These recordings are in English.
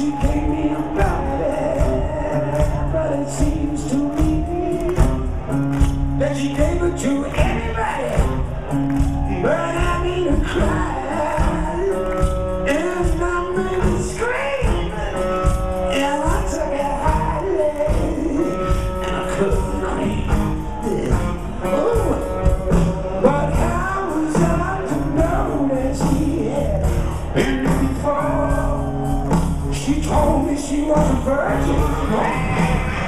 She told me she was a virgin.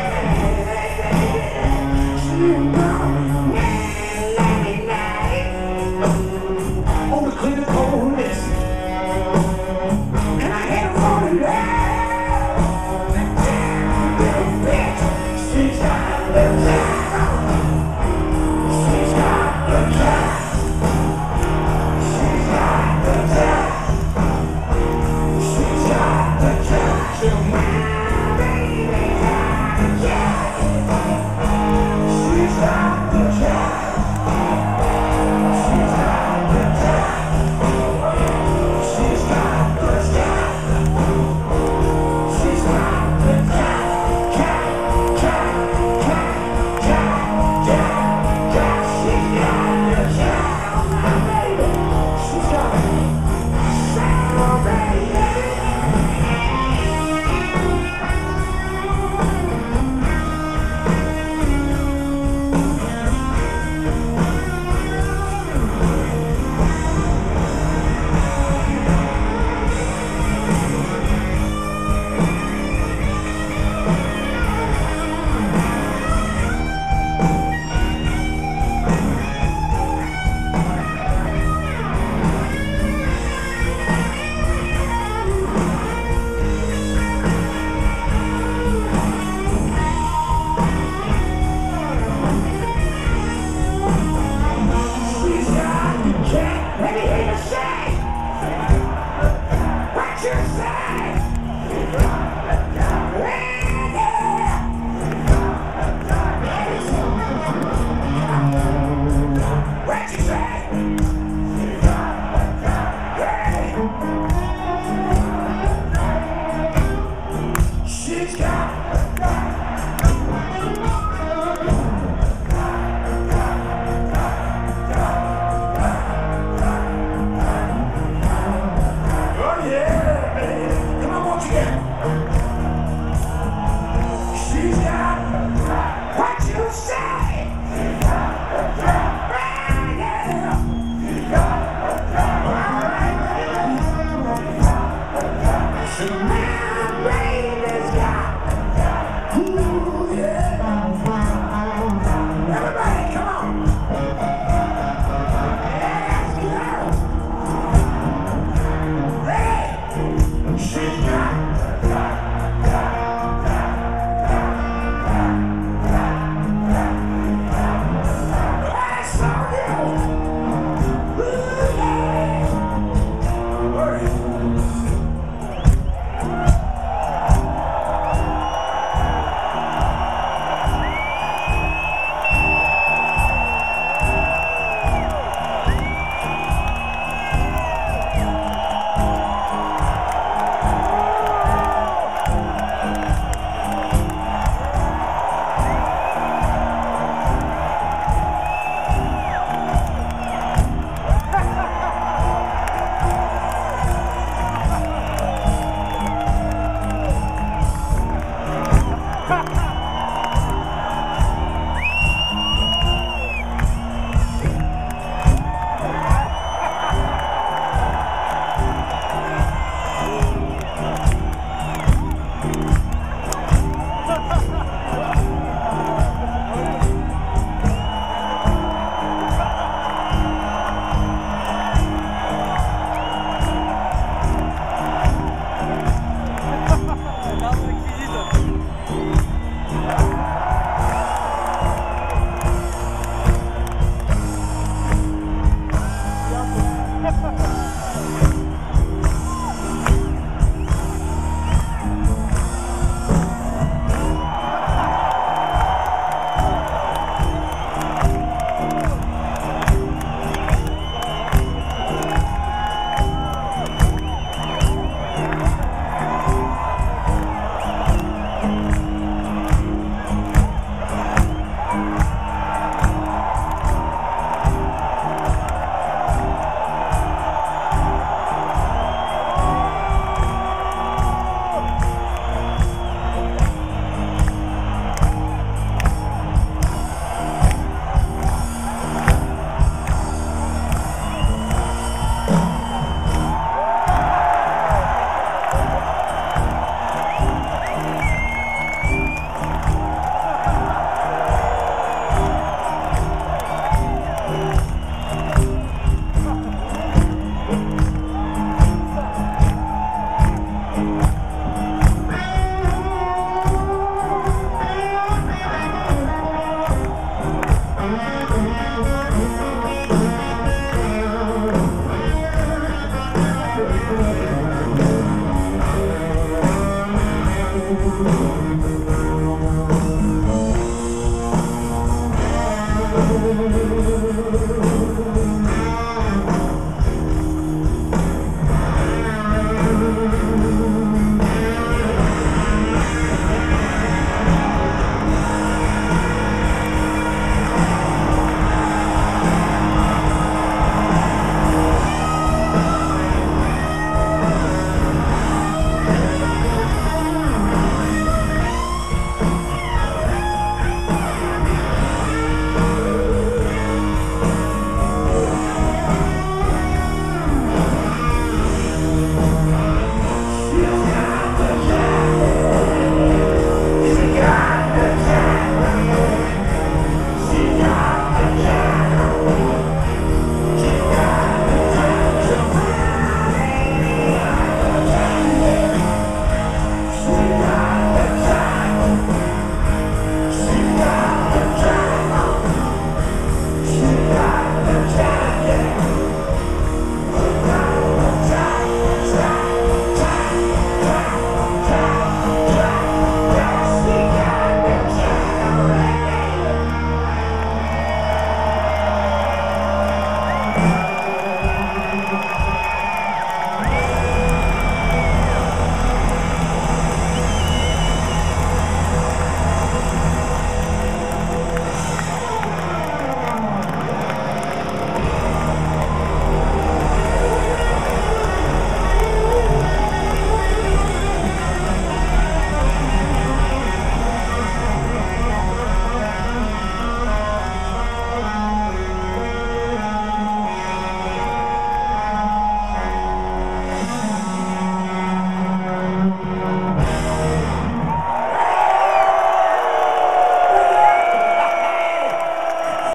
Música